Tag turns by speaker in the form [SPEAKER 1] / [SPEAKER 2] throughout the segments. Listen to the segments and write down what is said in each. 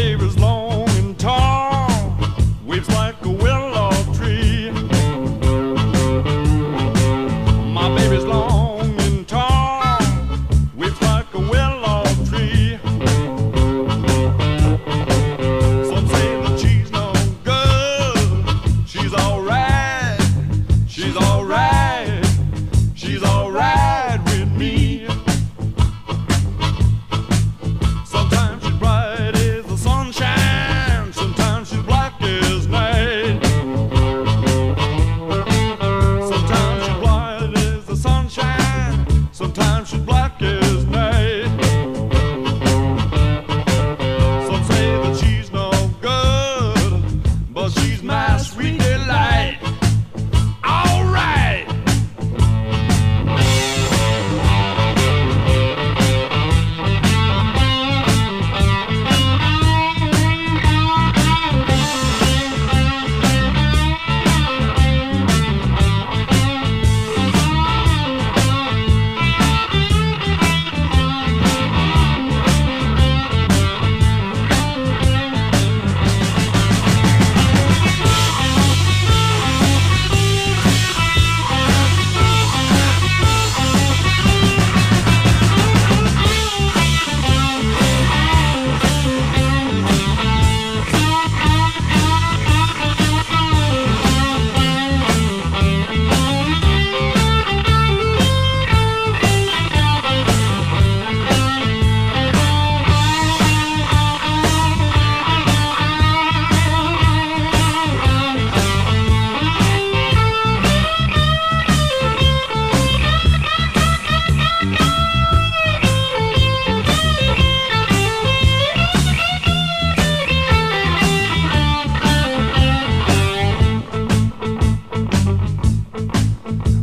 [SPEAKER 1] favorite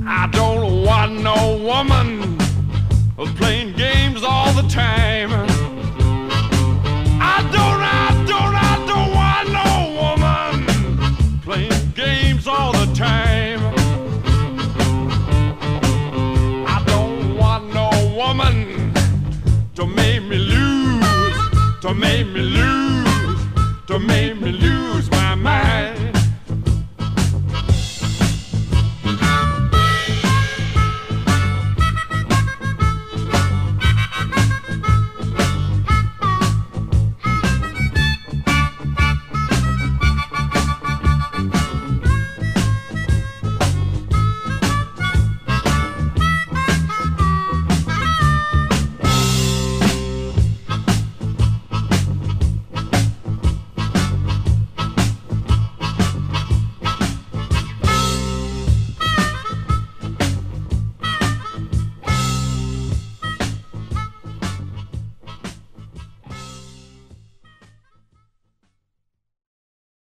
[SPEAKER 1] I don't want no woman playing games all the time. I don't, I don't, I don't want no woman playing games all the time. I don't want no woman to make me lose, to make me lose, to make me